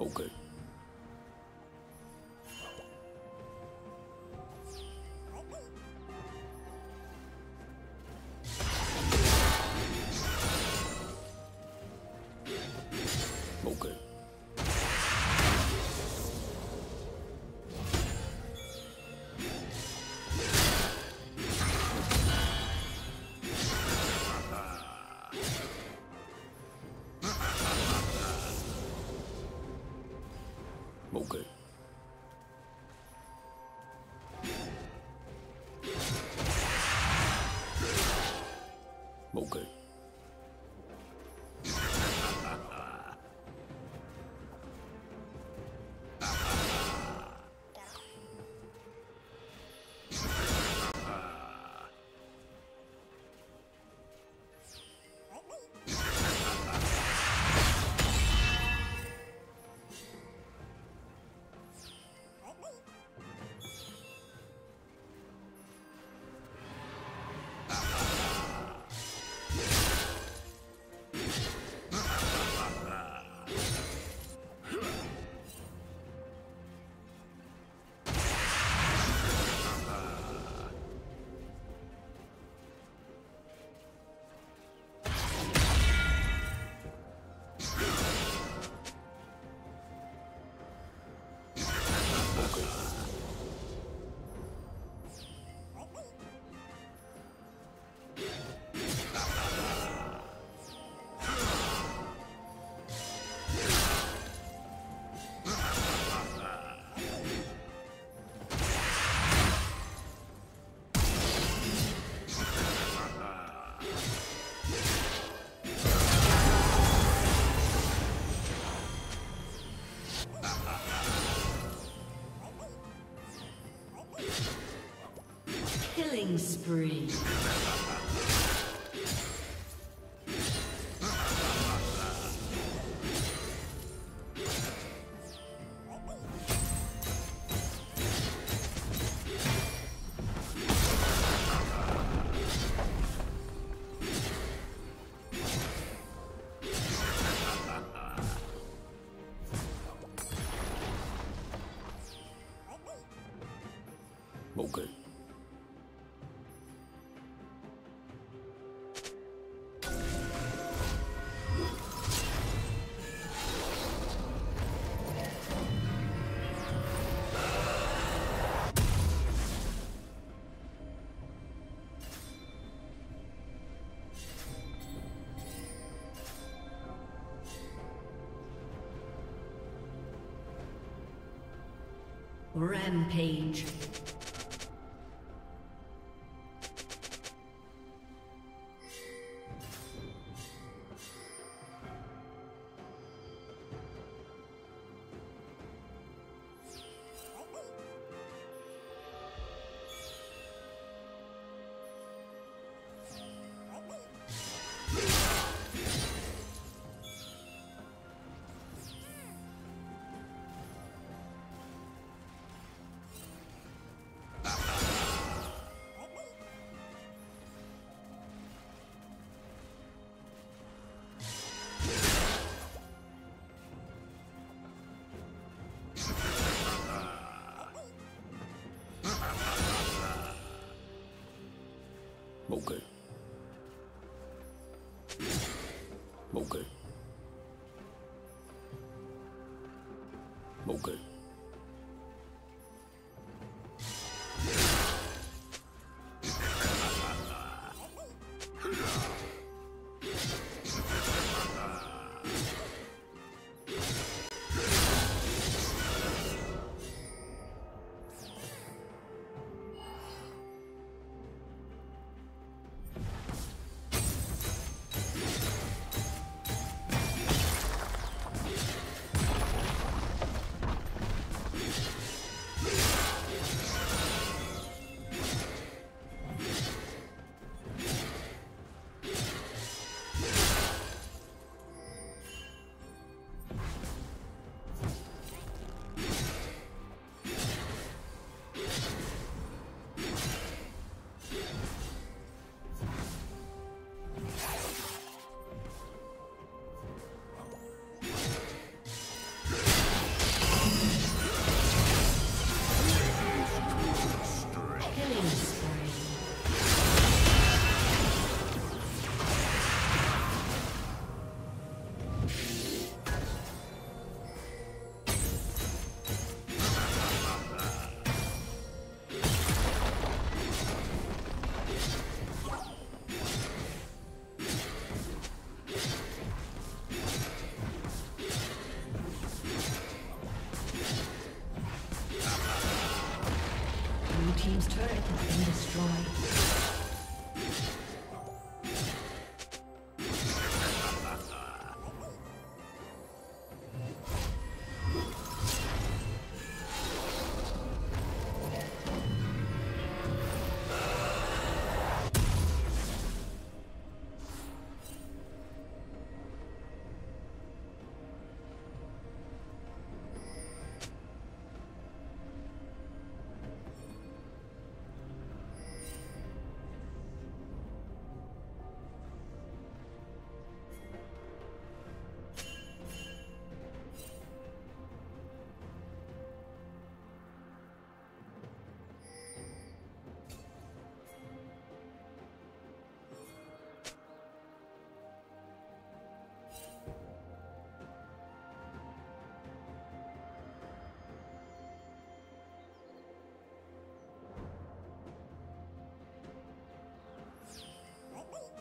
Okay. Okay. Okay. Killing spree. Rampage. Ok.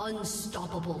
Unstoppable.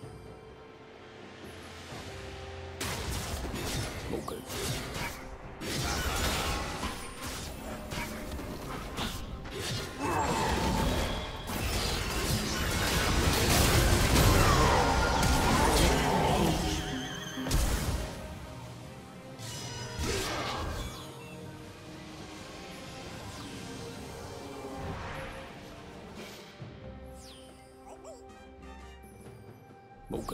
Ok.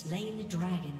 Slain the dragon.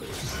focus.